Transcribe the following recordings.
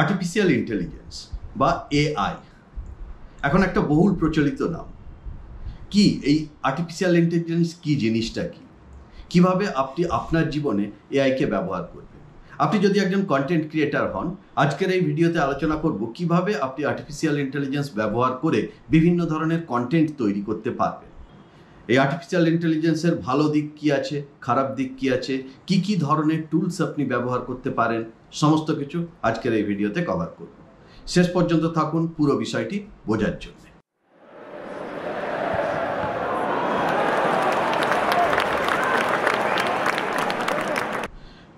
Artificial intelligence বা AI এখন একটা বহুল প্রচলিত নাম। কি এই আর্টিফিশিয়াল ইন্টেলিজেন্স কি জিনিসটা কি? কীভাবে আপনি আপনার জীবনে এআইকে ব্যবহার করবেন? আপনি যদি একজন কন্টেন্ট ক্রিয়েটার হন, আজকের এই ভিডিওতে আলোচনা করব কীভাবে আপনি আর্টিফিশিয়াল ইন্টেলিজেন্স ব্যবহার করে বিভিন্ন ধরনের কন্টেন্ট তৈরি করতে পারবেন। এই আর্টিফিশিয়াল ইন্টেলিজেন্সের ভালো দিক কি আছে? খারাপ দিক কি আছে? কি কি ধরনের টুলস আপনি ব্যবহার করতে পারেন? সমস্ত কিছু আজকের এই ভিডিওতে কভার করব। শেষ পর্যন্ত থাকুন, পুরো বিষয়টি বোঝার জন্য।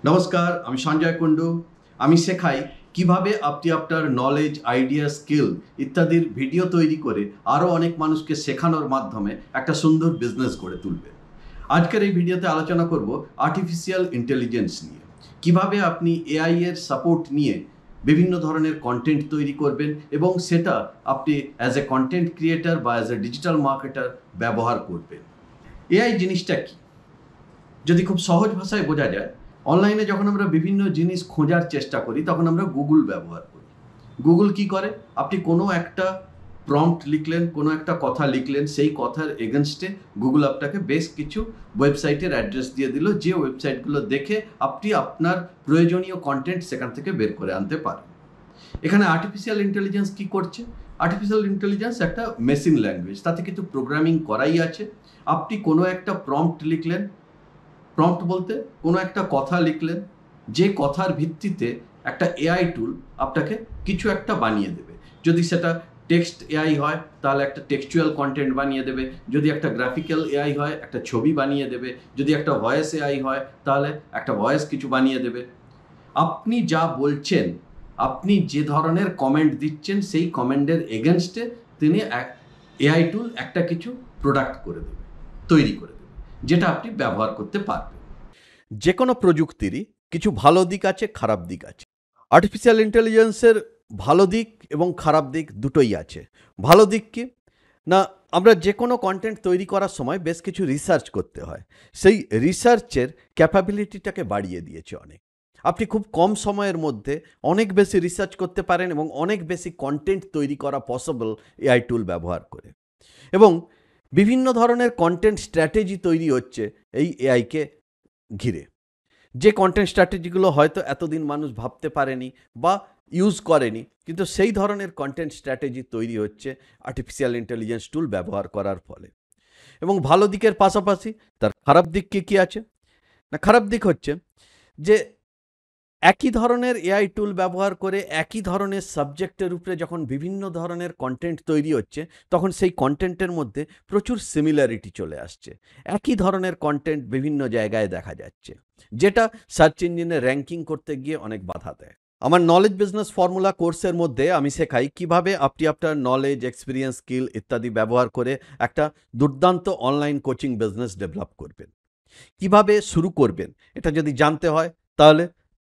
নমস্কার, আমি সঞ্জয় কুণ্ডু। আমি শেখাই কীভাবে আপনি আপনার নলেজ আইডিয়া স্কিল ইত্যাদির ভিডিও তৈরি করে আরও অনেক মানুষকে শেখানোর মাধ্যমে একটা সুন্দর বিজনেস গড়ে তুলবে আজকের এই ভিডিওতে আলোচনা করব আর্টিফিশিয়াল ইন্টেলিজেন্স নিয়ে। কীভাবে আপনি এআই এর সাপোর্ট নিয়ে বিভিন্ন ধরনের কন্টেন্ট তৈরি করবেন এবং সেটা আপনি অ্যাজ এ কন্টেন্ট ক্রিয়েটার বা অ্যাজ এ ডিজিটাল মার্কেটার ব্যবহার করবেন। এআই জিনিসটা কি? যদি খুব সহজ ভাষায় বোঝা যায় অনলাইনে যখন আমরা বিভিন্ন জিনিস খোঁজার চেষ্টা করি, তখন আমরা গুগল ব্যবহার করি। গুগল কি করে? আপনি কোনো একটা প্রম্পট লিখলেন, কোনো একটা কথা লিখলেন, সেই কথার এগেনস্টে গুগল আপনাকে বেশ কিছু ওয়েবসাইটের অ্যাড্রেস দিয়ে দিল, যে ওয়েবসাইটগুলো দেখে আপনি আপনার প্রয়োজনীয় কন্টেন্ট সেখান থেকে বের করে আনতে পারেন। এখানে আর্টিফিশিয়াল ইন্টেলিজেন্স কি করছে? আর্টিফিশিয়াল ইন্টেলিজেন্স একটা মেশিন ল্যাঙ্গুয়েজ তাতে কিন্তু প্রোগ্রামিং করাই আছে। আপনি কোনো একটা প্রম্পট লিখলেন প্রম্পট বলতে কোনো একটা কথা লিখলেন, যে কথার ভিত্তিতে একটা এআই টুল আপনাকে কিছু একটা বানিয়ে দেবে। যদি সেটা টেক্সট এআই হয়, তাহলে একটা টেক্সচুয়াল কন্টেন্ট বানিয়ে দেবে। যদি একটা গ্রাফিক্যাল এআই হয়, একটা ছবি বানিয়ে দেবে। যদি একটা ভয়েস এআই হয়, তাহলে একটা ভয়েস কিছু বানিয়ে দেবে। আপনি যা বলছেন, আপনি যে ধরনের কমেন্ট দিচ্ছেন, সেই কমেন্টের এগেনস্টে তিনি এআই টুল একটা কিছু প্রোডাক্ট করে দেবে, তৈরি করে যেটা আপনি ব্যবহার করতে পারবেন। যে কোনো প্রযুক্তিরই কিছু ভালো দিক আছে, খারাপ দিক আছে। আর্টিফিশিয়াল ইন্টেলিজেন্সের ভালো দিক এবং খারাপ দিক দুটোই আছে। ভালো দিক কি? না, আমরা যে কোনো কন্টেন্ট তৈরি করার সময় বেশ কিছু রিসার্চ করতে হয়। সেই রিসার্চের ক্যাপাবিলিটিটাকে বাড়িয়ে দিয়েছে অনেক। আপনি খুব কম সময়ের মধ্যে অনেক বেশি রিসার্চ করতে পারেন এবং অনেক বেশি কন্টেন্ট তৈরি করা পসিবল এআই টুল ব্যবহার করে। এবং বিভিন্ন ধরনের কন্টেন্ট স্ট্র্যাটেজি তৈরি হচ্ছে এই এআইকে ঘিরে। যে কন্টেন্ট স্ট্র্যাটেজিগুলো হয়তো এতদিন মানুষ ভাবতে পারেনি বা ইউজ করেনি, কিন্তু সেই ধরনের কন্টেন্ট স্ট্র্যাটেজি তৈরি হচ্ছে আর্টিফিশিয়াল ইন্টেলিজেন্স টুল ব্যবহার করার ফলে। এবং ভালো দিকের পাশাপাশি তার খারাপ দিক কী কী আছে? না, খারাপ দিক হচ্ছে যে একই ধরনের এআই টুল ব্যবহার করে একই ধরনের সাবজেক্টের উপরে যখন বিভিন্ন ধরনের কন্টেন্ট তৈরি হচ্ছে, তখন সেই কন্টেন্টের মধ্যে প্রচুর সিমিলারিটি চলে আসছে। একই ধরনের কন্টেন্ট বিভিন্ন জায়গায় দেখা যাচ্ছে, যেটা সার্চ ইঞ্জিনে র্যাঙ্কিং করতে গিয়ে অনেক বাধা দেয়। আমার নলেজ বিজনেস ফর্মুলা কোর্সের মধ্যে আমি শেখাই কীভাবে আপনি আপনার নলেজ এক্সপিরিয়েন্স স্কিল ইত্যাদি ব্যবহার করে একটা দুর্দান্ত অনলাইন কোচিং বিজনেস ডেভেলপ করবেন। কীভাবে শুরু করবেন, এটা যদি জানতে হয়, তাহলে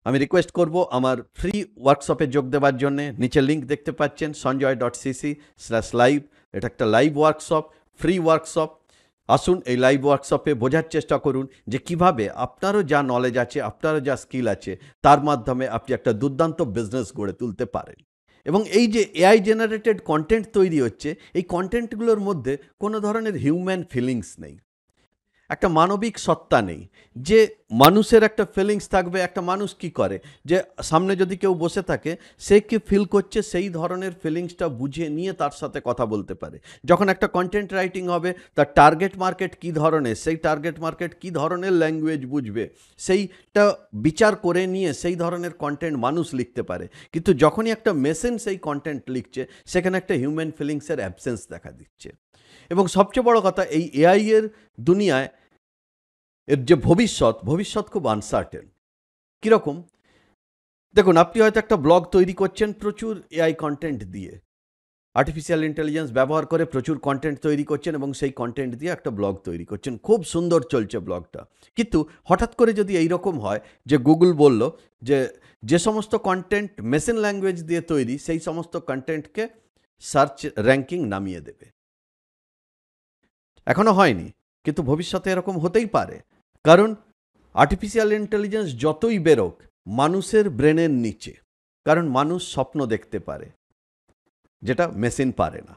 আমি রিকোয়েস্ট করব আমার ফ্রি ওয়ার্কশপে যোগ দেওয়ার জন্য। নিচে লিঙ্ক দেখতে পাচ্ছেন Sanjay dot CC slash live এটা একটা লাইভ ওয়ার্কশপ ফ্রি ওয়ার্কশপ আসুন, এই লাইভ ওয়ার্কশপে বোঝার চেষ্টা করুন যে কীভাবে আপনারও যা নলেজ আছে, আপনারও যা স্কিল আছে, তার মাধ্যমে আপনি একটা দুর্দান্ত বিজনেস গড়ে তুলতে পারেন। এবং এই যে এআই জেনারেটেড কন্টেন্ট তৈরি হচ্ছে, এই কন্টেন্টগুলোর মধ্যে কোনো ধরনের হিউম্যান ফিলিংস নেই। একটা মানবিক সত্তা নেই। যে মানুষের একটা ফিলিংস থাকবে, একটা মানুষ কি করে? যে সামনে যদি কেউ বসে থাকে, সে কি ফিল করছে? সেই ধরনের ফিলিংসটা বুঝে নিয়ে তার সাথে কথা বলতে পারে। যখন একটা কন্টেন্ট রাইটিং হবে, তার টার্গেট মার্কেট কি ধরনের, সেই টার্গেট মার্কেট কি ধরনের ল্যাঙ্গুয়েজ বুঝবে? সেইটা বিচার করে নিয়ে সেই ধরনের কন্টেন্ট মানুষ লিখতে পারে। কিন্তু যখনই একটা মেশিন সেই কন্টেন্ট লিখছে, সেখানে একটা হিউম্যান ফিলিংসের অ্যাবসেন্স দেখা দিচ্ছে। এবং সবচেয়ে বড় কথা, এই এআই এর দুনিয়ায় এর যে ভবিষ্যৎ ভবিষ্যৎ খুব আনসার্টেন কীরকম? দেখুন, আপনি হয়তো একটা ব্লগ তৈরি করছেন প্রচুর এআই কন্টেন্ট দিয়ে। আর্টিফিশিয়াল ইন্টেলিজেন্স ব্যবহার করে প্রচুর কন্টেন্ট তৈরি করছেন এবং সেই কন্টেন্ট দিয়ে একটা ব্লগ তৈরি করছেন। খুব সুন্দর চলছে ব্লগটা কিন্তু হঠাৎ করে যদি এই রকম হয় যে গুগল বলল যে যে সমস্ত কন্টেন্ট মেশিন ল্যাঙ্গুয়েজ দিয়ে তৈরি, সেই সমস্ত কন্টেন্টকে সার্চ র্যাঙ্কিং নামিয়ে দেবে। এখনও হয়নি, কিন্তু ভবিষ্যতে এরকম হতেই পারে। কারণ আর্টিফিশিয়াল ইন্টেলিজেন্স যতই বেরোক, মানুষের ব্রেনের নিচে, কারণ মানুষ স্বপ্ন দেখতে পারে, যেটা মেশিন পারে না।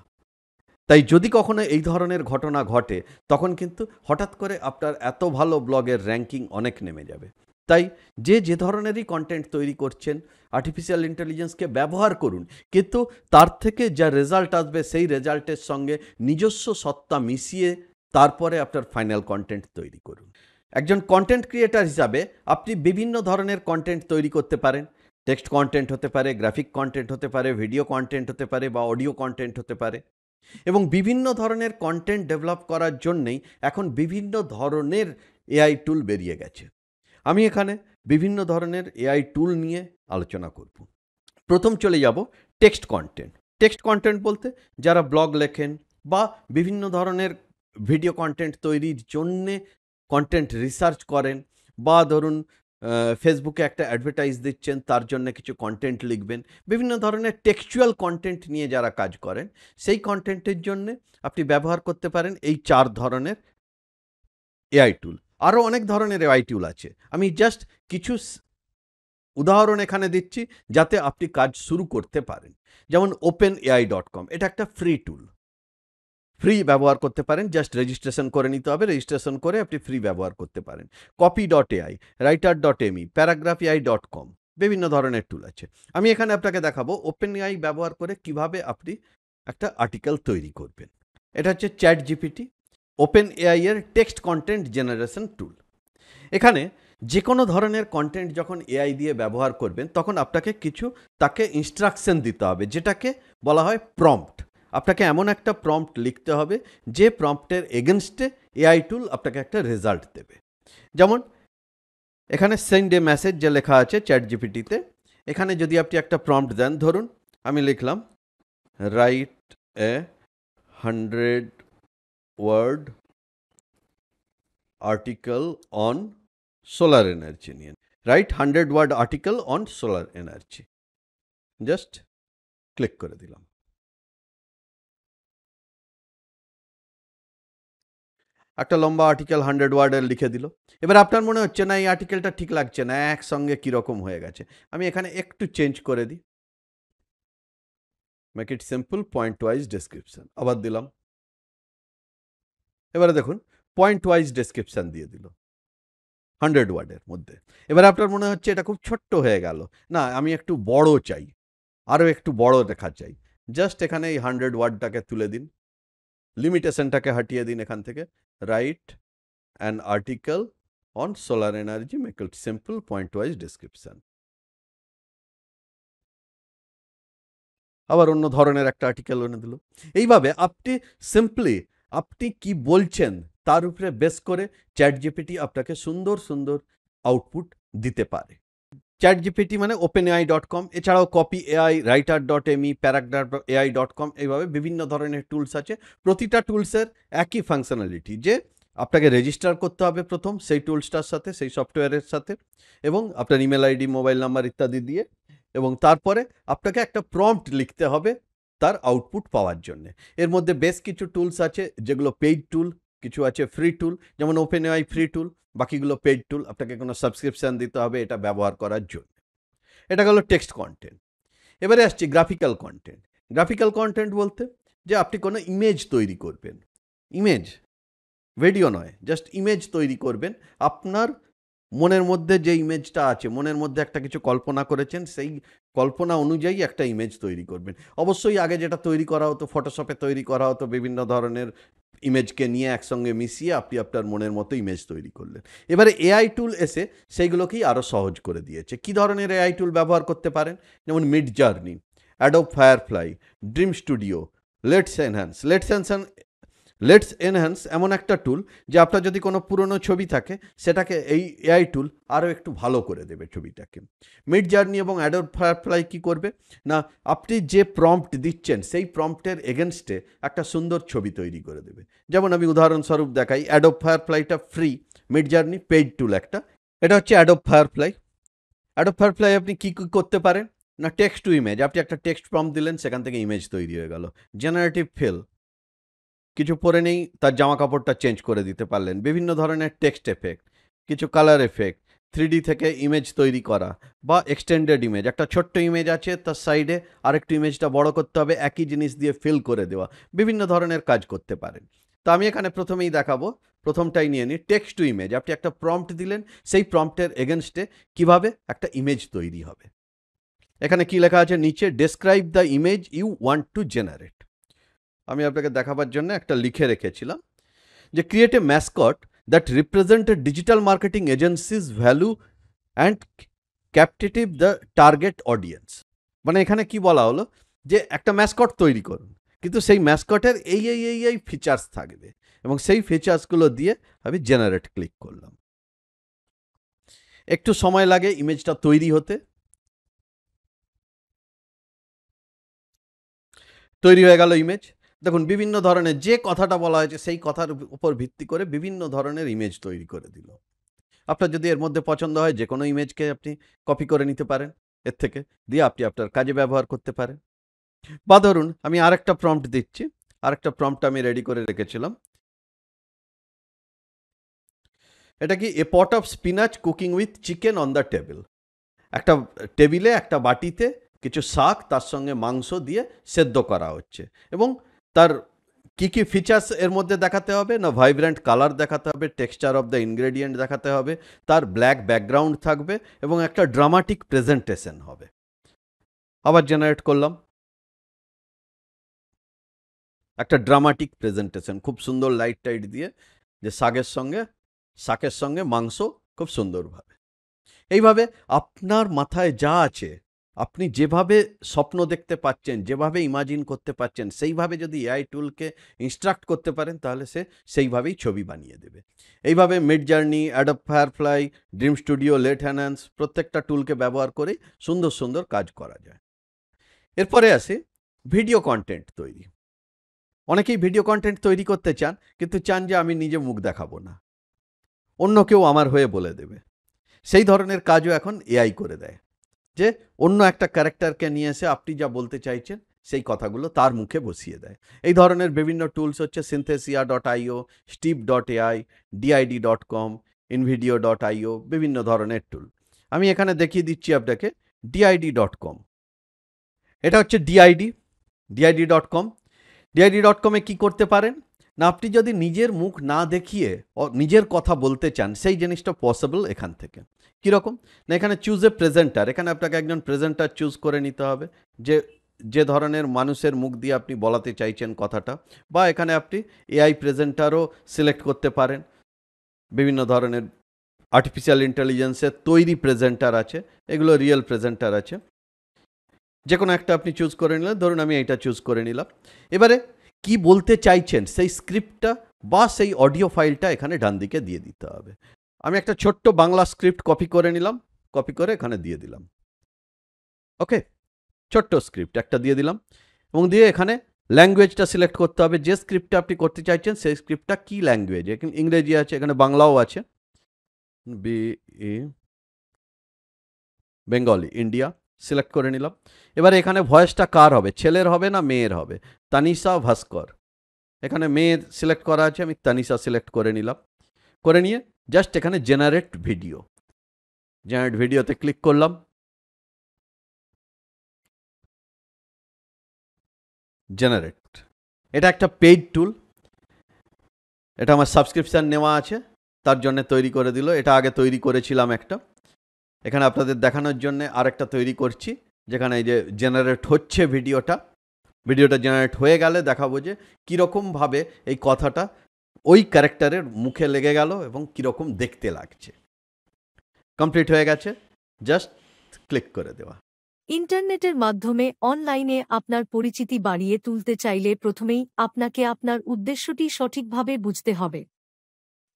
তাই যদি কখনো এই ধরনের ঘটনা ঘটে, তখন কিন্তু হঠাৎ করে আপনার এত ভালো ব্লগের র্যাঙ্কিং অনেক নেমে যাবে। তাই যে যে ধরনেরই কন্টেন্ট তৈরি করছেন আর্টিফিশিয়াল ইন্টেলিজেন্সকে ব্যবহার করুন, কিন্তু তার থেকে যা রেজাল্ট আসবে সেই রেজাল্টের সঙ্গে নিজস্ব সত্তা মিশিয়ে তারপরে আপনার ফাইনাল কন্টেন্ট তৈরি করুন। একজন কন্টেন্ট ক্রিয়েটার হিসাবে আপনি বিভিন্ন ধরনের কন্টেন্ট তৈরি করতে পারেন। টেক্সট কন্টেন্ট হতে পারে গ্রাফিক কন্টেন্ট হতে পারে ভিডিও কন্টেন্ট হতে পারে বা অডিও কন্টেন্ট হতে পারে। এবং বিভিন্ন ধরনের কন্টেন্ট ডেভেলপ করার জন্যেই এখন বিভিন্ন ধরনের এআই টুল বেরিয়ে গেছে। আমি এখানে বিভিন্ন ধরনের এআই টুল নিয়ে আলোচনা করব। প্রথম চলে যাব টেক্সট কন্টেন্ট টেক্সট কন্টেন্ট বলতে যারা ব্লগ লেখেন বা বিভিন্ন ধরনের ভিডিও কন্টেন্ট তৈরির জন্যে কন্টেন্ট রিসার্চ করেন বা ধরুন ফেসবুকে একটা অ্যাডভার্টাইজ দিচ্ছেন, তার জন্য কিছু কন্টেন্ট লিখবেন, বিভিন্ন ধরনের টেক্সচুয়াল কন্টেন্ট নিয়ে যারা কাজ করেন, সেই কন্টেন্টের জন্য আপনি ব্যবহার করতে পারেন এই চার ধরনের এআই টুল আরও অনেক ধরনের এআই টুল আছে। আমি জাস্ট কিছু উদাহরণ এখানে দিচ্ছি যাতে আপনি কাজ শুরু করতে পারেন। যেমন ওপেন এআই ডট কম এটা একটা ফ্রি টুল ফ্রি ব্যবহার করতে পারেন জাস্ট রেজিস্ট্রেশন করে নিতে হবে রেজিস্ট্রেশন করে আপনি ফ্রি ব্যবহার করতে পারেন। Copy dot AI writer dot ME paragraph AI dot com বিভিন্ন ধরনের টুল আছে। আমি এখানে আপনাকে দেখাবো ওপেন এআই ব্যবহার করে কীভাবে আপনি একটা আর্টিকেল তৈরি করবেন। এটা হচ্ছে চ্যাট জিপিটি ওপেন এআই এর টেক্সট কন্টেন্ট জেনারেশন টুল এখানে যে কোনো ধরনের কন্টেন্ট যখন এআই দিয়ে ব্যবহার করবেন, তখন আপনাকে কিছু তাকে ইনস্ট্রাকশন দিতে হবে, যেটাকে বলা হয় প্রম্পট আপনাকে এমন একটা প্রম্পট লিখতে হবে, যে প্রম্পটের এগেনস্টে এআই টুল আপনাকে একটা রেজাল্ট দেবে। যেমন, এখানে সেন্ড এ মেসেজ যে লেখা আছে চ্যাট জিপিটিতে এখানে যদি আপনি একটা প্রম্পট দেন, ধরুন, আমি লিখলাম write a hundred word article on solar energy নিয়ে। Write hundred word article on solar energy just click করে দিলাম। একটা লম্বা আর্টিকেল হান্ড্রেড ওয়ার্ডের লিখে দিল। এবার আপনার মনে হচ্ছে না, এই আর্টিকেলটা ঠিক লাগছে না, একসঙ্গে কীরকম হয়ে গেছে। আমি এখানে একটু চেঞ্জ করে দিই। Make it simple point wise description আবার দিলাম। এবারে দেখুন পয়েন্ট ওয়াইজ ডেসক্রিপশন দিয়ে দিল। হান্ড্রেড ওয়ার্ডের মধ্যে। এবার আপনার মনে হচ্ছে এটা খুব ছোট্ট হয়ে গেল। না, আমি একটু বড় চাই। আরও একটু বড় দেখা চাই। জাস্ট এখানে এই হান্ড্রেড ওয়ার্ডটাকে তুলে দিন। লিমিটেশনটাকে হাটিয়ে দিন এখান থেকে। Write an article on solar energy make it simple point wise description আবার অন্য ধরনের একটা আর্টিকেল এনে দিল। এইভাবে আপনি সিম্পলি আপনি কি বলছেন তার উপরে বেস করে চ্যাট জিপিটি আপনাকে সুন্দর সুন্দর আউটপুট দিতে পারে। চ্যাট জিপিটি মানে ওপেন এআই ডট কম এছাড়াও copy AI writer dot ME paragraph AI dot com এইভাবে বিভিন্ন ধরনের টুলস আছে। প্রতিটা টুলসের একই ফাংশনালিটি যে আপনাকে রেজিস্টার করতে হবে প্রথম সেই টুলসটার সাথে, সেই সফটওয়্যারের সাথে এবং আপনার ইমেল আইডি মোবাইল নাম্বার ইত্যাদি দিয়ে এবং তারপরে আপনাকে একটা প্রম্পট লিখতে হবে তার আউটপুট পাওয়ার জন্যে। এর মধ্যে বেশ কিছু টুলস আছে, যেগুলো পেইড টুল কিছু আছে ফ্রি টুল যেমন ওপেন এআই ফ্রি টুল বাকিগুলো পেইড টুল আপনাকে কোনো সাবস্ক্রিপশান দিতে হবে এটা ব্যবহার করার জন্য। এটা গেলো টেক্সট কন্টেন্ট এবারে আসছি গ্রাফিক্যাল কন্টেন্ট গ্রাফিক্যাল কন্টেন্ট বলতে যে আপনি কোনো ইমেজ তৈরি করবেন। ইমেজ ভিডিও নয় জাস্ট ইমেজ তৈরি করবেন। আপনার মনের মধ্যে যে ইমেজটা আছে, মনের মধ্যে একটা কিছু কল্পনা করেছেন, সেই কল্পনা অনুযায়ী একটা ইমেজ তৈরি করবেন। অবশ্যই আগে যেটা তৈরি করা হতো ফটোশপে তৈরি করা হতো, বিভিন্ন ধরনের ইমেজকে নিয়ে একসঙ্গে মিশিয়ে আপনি আপনার মনের মতো ইমেজ তৈরি করলেন। এবারে এআই টুল এসে সেইগুলোকেই আরও সহজ করে দিয়েছে। কি ধরনের এআই টুল ব্যবহার করতে পারেন? যেমন Midjourney Adobe Firefly Dream Studio let's enhance let's enhance let's enhance এমন একটা টুল যে আপনার যদি কোনো পুরনো ছবি থাকে, সেটাকে এই এআই টুল আরও একটু ভালো করে দেবে ছবিটাকে। মিড জার্নি এবং অ্যাডোব ফায়ারফ্লাই কী করবে? না, আপনি যে প্রম্পট দিচ্ছেন, সেই প্রম্পটের এগেনস্টে একটা সুন্দর ছবি তৈরি করে দেবে। যেমন আমি উদাহরণস্বরূপ দেখাই অ্যাডোব ফায়ারফ্লাইটা free Midjourney paid tool একটা। এটা হচ্ছে অ্যাডোব ফায়ারফ্লাই অ্যাডোব ফায়ারফ্লাই আপনি কী কী, করতে পারেন? না টেক্সট টু ইমেজ আপনি একটা টেক্সট প্রম্পট দিলেন, সেখান থেকে ইমেজ তৈরি হয়ে গেল। জেনারেটিভ ফিল কিছু পরে নেই, তার জামা কাপড়টা চেঞ্জ করে দিতে পারলেন। বিভিন্ন ধরনের টেক্সট এফেক্ট কিছু কালার এফেক্ট থ্রি থেকে ইমেজ তৈরি করা বা এক্সটেন্ডেড ইমেজ একটা ছোট্ট ইমেজ আছে, তার সাইডে আরেকটু ইমেজটা বড় করতে হবে, একই জিনিস দিয়ে ফিল করে দেওয়া। বিভিন্ন ধরনের কাজ করতে পারেন। তো আমি এখানে প্রথমেই দেখাবো, প্রথমটাই নিয়ে নিই। টেক্সট টু ইমেজ আপনি একটা প্রম্পট দিলেন, সেই প্রম্পটের এগেনস্টে কীভাবে একটা ইমেজ তৈরি হবে। এখানে কি লেখা আছে? নিচে describe the image you want to generate আমি আপনাকে দেখাবার জন্য একটা লিখে রেখেছিলাম যে create a mascot that represent a digital marketing agencies value and captivate the target audience মানে এখানে কি বলা হলো? যে একটা ম্যাসকট তৈরি করুন। কিন্তু সেই ম্যাসকটের এই এই এই এই ফিচার্স থাকবে এবং সেই ফিচার্সগুলো দিয়ে আমি জেনারেট ক্লিক করলাম। একটু সময় লাগে ইমেজটা তৈরি হতে। তৈরি হয়ে গেল ইমেজ দেখুন, বিভিন্ন ধরনের যে কথাটা বলা হয়েছে, সেই কথার উপর ভিত্তি করে বিভিন্ন ধরনের ইমেজ তৈরি করে দিল। আপনার যদি এর মধ্যে পছন্দ হয় যে কোনো ইমেজকে আপনি কপি করে নিতে পারেন। এর থেকে দিয়ে আপনি আপনার কাজে ব্যবহার করতে পারেন। বা ধরুন, আমি আরেকটা প্রম্পট দিচ্ছি। আরেকটা প্রম্পট আমি রেডি করে রেখেছিলাম। এটা কি a pot of spinach cooking with chicken on the table একটা টেবিলে একটা বাটিতে কিছু শাক, তার সঙ্গে মাংস দিয়ে সেদ্ধ করা হচ্ছে। এবং তার কি কি ফিচার্স এর মধ্যে দেখাতে হবে? না ভাইব্রেন্ট কালার দেখাতে হবে টেক্সচার অফ দ্য ইনগ্রেডিয়েন্ট দেখাতে হবে, তার ব্ল্যাক ব্যাকগ্রাউন্ড থাকবে এবং একটা ড্রামাটিক প্রেজেন্টেশন হবে। আবার জেনারেট করলাম। একটা ড্রামাটিক প্রেজেন্টেশন খুব সুন্দর লাইট টাইট দিয়ে, যে শাকের সঙ্গে শাকের সঙ্গে মাংস খুব সুন্দরভাবে। এইভাবে আপনার মাথায় যা আছে আপনি যেভাবে স্বপ্ন দেখতে পাচ্ছেন, যেভাবে ইমাজিন করতে পাচ্ছেন, সেইভাবে যদি এআই টুলকে ইনস্ট্রাক্ট করতে পারেন, তাহলে সে সেইভাবেই ছবি বানিয়ে দেবে। এইভাবে Midjourney Adobe Firefly Dream Studio let enhance প্রত্যেকটা টুলকে ব্যবহার করে সুন্দর সুন্দর কাজ করা যায়। এরপরে আসে ভিডিও কন্টেন্ট তৈরি। অনেকেই ভিডিও কন্টেন্ট তৈরি করতে চান, কিন্তু চান যে আমি নিজে মুখ দেখাবো না। অন্য কেউ আমার হয়ে বলে দেবে। সেই ধরনের কাজও এখন এআই করে দেয়। যে অন্য একটা ক্যারেক্টারকে নিয়ে এসে আপনি যা বলতে চাইছেন, সেই কথাগুলো তার মুখে বসিয়ে দেয়। এই ধরনের বিভিন্ন টুলস হচ্ছে Synthesia dot IO Steve dot AI DID dot com InVideo dot IO বিভিন্ন ধরনের টুল। আমি এখানে দেখিয়ে দিচ্ছি আপনাকে ডিআইডি ডট কম এটা হচ্ছে DID DID dot com DID dot কমে কী করতে পারেন? না, আপনি যদি নিজের মুখ না দেখিয়ে নিজের কথা বলতে চান, সেই জিনিসটা পসিবল এখান থেকে। কীরকম? না, এখানে চুজ এ প্রেজেন্টার এখানে আপনাকে একজন প্রেজেন্টার চুজ করে নিতে হবে। যে যে ধরনের মানুষের মুখ দিয়ে আপনি বলাতে চাইছেন কথাটা, বা এখানে আপনি এআই প্রেজেন্টারও সিলেক্ট করতে পারেন। বিভিন্ন ধরনের আর্টিফিশিয়াল ইন্টেলিজেন্সের তৈরি প্রেজেন্টার আছে, এগুলো রিয়েল প্রেজেন্টার আছে। যে কোনো একটা আপনি চুজ করে নিলেন, ধরুন আমি এইটা চুজ করে নিলাম। এবারে কি বলতে চাইছেন? সেই স্ক্রিপ্টটা বা সেই অডিও ফাইলটা এখানে ডান দিকে দিয়ে দিতে হবে। আমি একটা ছোট্ট বাংলা স্ক্রিপ্ট কপি করে নিলাম, কপি করে এখানে দিয়ে দিলাম। ওকে, ছোট্ট স্ক্রিপ্ট একটা দিয়ে দিলাম এবং দিয়ে এখানে ল্যাঙ্গুয়েজটা সিলেক্ট করতে হবে। যে স্ক্রিপ্টটা আপনি করতে চাইছেন, সেই স্ক্রিপ্টটা কী ল্যাঙ্গুয়েজ? এখানে ইংরেজি আছে, এখানে বাংলাও আছে। B, E, Bengali, India. Select করে নিলাম। এবার এখানে ভয়েসটা কার হবে? ছেলের হবে না মেয়ের হবে? তানিশা ভাস্কর। এখানে মেয়ের সিলেক্ট করা আছে, আমি তানিশা সিলেক্ট করে নিলাম। করে নিয়ে জাস্ট এখানে জেনারেট ভিডিও জেনারেট ভিডিওতে ক্লিক করলাম। জেনারেট এটা একটা পেইড টুল এটা আমার সাবস্ক্রিপশান নেওয়া আছে। তার জন্য তৈরি করে দিল। এটা আগে তৈরি করেছিলাম একটা। এখানে আপনাদের দেখানোর জন্য আরেকটা তৈরি করছি, যেখানে এই যে জেনারেট হচ্ছে ভিডিওটা। ভিডিওটা জেনারেট হয়ে গেলে দেখাবো যে কীরকমভাবে এই কথাটা ওই ক্যারেক্টারের মুখে লেগে গেল এবং কীরকম দেখতে লাগছে। কমপ্লিট হয়ে গেছে, জাস্ট ক্লিক করে দেওয়া। ইন্টারনেটের মাধ্যমে অনলাইনে আপনার পরিচিতি বাড়িয়ে তুলতে চাইলে প্রথমেই আপনাকে আপনার উদ্দেশ্যটি সঠিকভাবে বুঝতে হবে।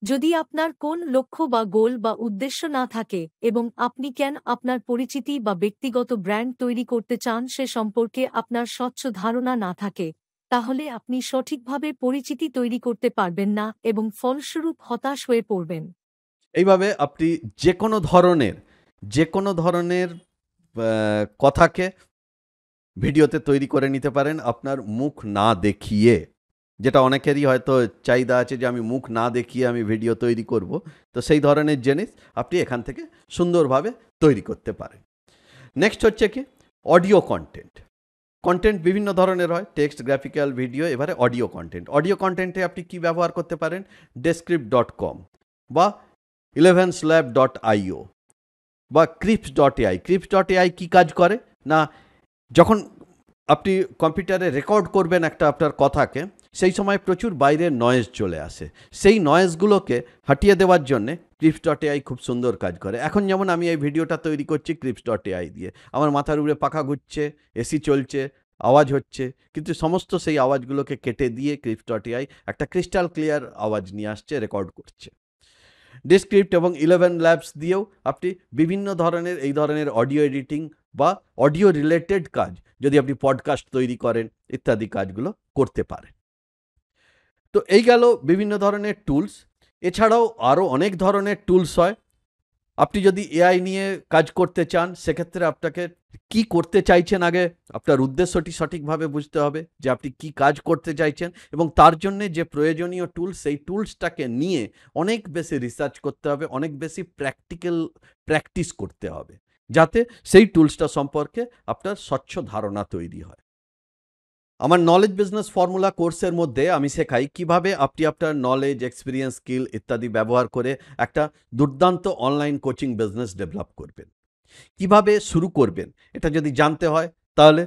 যদি আপনার কোন লক্ষ্য বা গোল বা উদ্দেশ্য না থাকে এবং আপনি কেন আপনার পরিচিতি বা ব্যক্তিগত ব্র্যান্ড তৈরি করতে চান সে সম্পর্কে আপনার স্বচ্ছ ধারণা না থাকে, তাহলে আপনি সঠিকভাবে পরিচিতি তৈরি করতে পারবেন না এবং ফলস্বরূপ হতাশ হয়ে পড়বেন। এইভাবে আপনি যে কোনো ধরনের যে কোনো ধরনের কথাকে ভিডিওতে তৈরি করে নিতে পারেন আপনার মুখ না দেখিয়ে। যেটা অনেকেরই হয়তো চাহিদা আছে যে আমি মুখ না দেখিয়ে আমি ভিডিও তৈরি করব, তো সেই ধরনের জিনিস আপনি এখান থেকে সুন্দরভাবে তৈরি করতে পারেন। নেক্সট হচ্ছে কি? অডিও কন্টেন্ট কন্টেন্ট বিভিন্ন ধরনের হয় টেক্সট গ্রাফিক্যাল ভিডিও এবারে অডিও কন্টেন্ট অডিও কন্টেন্টে আপনি কি ব্যবহার করতে পারেন? ডেসক্রিপ্ট ডট কম বা ইলেভেন স্ল্যাব ডট আইও বা Krisp dot AI Krisp dot AI কী কাজ করে? না, যখন আপনি কম্পিউটারে রেকর্ড করবেন একটা আপনার কথাকে, সেই সময় প্রচুর বাইরের নয়েজ চলে আসে। সেই নয়েজগুলোকে হাটিয়ে দেওয়ার জন্যে ক্রিপস ডট এআই খুব সুন্দর কাজ করে। এখন যেমন আমি এই ভিডিওটা তৈরি করছি ক্রিপস ডট এআই দিয়ে। আমার মাথার উপরে পাখা ঘুরছে এসি চলছে, আওয়াজ হচ্ছে, কিন্তু সমস্ত সেই আওয়াজগুলোকে কেটে দিয়ে ক্রিপস ডট এআই একটা ক্রিস্টাল ক্লিয়ার আওয়াজ নিয়ে আসছে রেকর্ড করছে। ডিসক্রিপ্ট এবং ইলেভেন ল্যাবস দিয়েও আপনি বিভিন্ন ধরনের, এই ধরনের অডিও এডিটিং বা অডিও রিলেটেড কাজ, যদি আপনি পডকাস্ট তৈরি করেন, ইত্যাদি কাজগুলো করতে পারেন। তো এই গেল বিভিন্ন ধরনের টুলস এছাড়াও আরও অনেক ধরনের টুলস হয়। আপনি যদি এআই নিয়ে কাজ করতে চান, সেক্ষেত্রে আপনাকে কি করতে চাইছেন আগে, আপনার উদ্দেশ্যটি সঠিকভাবে বুঝতে হবে, যে আপনি কি কাজ করতে চাইছেন এবং তার জন্যে যে প্রয়োজনীয় টুলস সেই টুলসটাকে নিয়ে অনেক বেশি রিসার্চ করতে হবে, অনেক বেশি প্র্যাকটিক্যাল প্র্যাকটিস করতে হবে। যাতে সেই টুলসটা সম্পর্কে আপনার স্বচ্ছ ধারণা তৈরি হয়। আমার নলেজ বিজনেস ফর্মুলা কোর্সের মধ্যে আমি শেখাই কীভাবে আপনি আপনার নলেজ এক্সপিরিয়েন্স স্কিল ইত্যাদি ব্যবহার করে একটা দুর্দান্ত অনলাইন কোচিং বিজনেস ডেভেলপ করবেন। কীভাবে শুরু করবেন এটা যদি জানতে হয়, তাহলে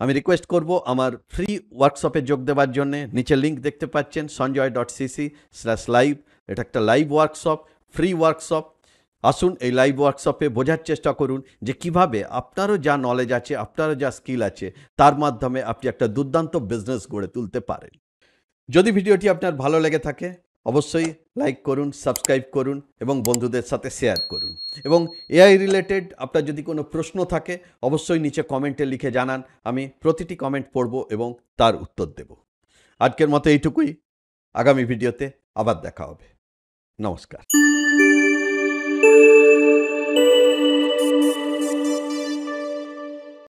আমি রিকোয়েস্ট করব আমার ফ্রি ওয়ার্কশপে যোগ দেওয়ার জন্যে। নিচে লিঙ্ক দেখতে পাচ্ছেন, Sanjay dot CC slash live এটা একটা লাইভ ওয়ার্কশপ ফ্রি ওয়ার্কশপ আসুন এই লাইভ ওয়ার্কশপে বোঝার চেষ্টা করুন যে কীভাবে আপনারও যা নলেজ আছে, আপনারও যা স্কিল আছে, তার মাধ্যমে আপনি একটা দুর্দান্ত বিজনেস গড়ে তুলতে পারেন। যদি ভিডিওটি আপনার ভালো লেগে থাকে, অবশ্যই লাইক করুন সাবস্ক্রাইব করুন এবং বন্ধুদের সাথে শেয়ার করুন। এবং এআই রিলেটেড আপনার যদি কোনো প্রশ্ন থাকে, অবশ্যই নিচে কমেন্টে লিখে জানান, আমি প্রতিটি কমেন্ট পড়ব এবং তার উত্তর দেব। আজকের মতো এইটুকুই। আগামী ভিডিওতে আবার দেখা হবে। নমস্কার।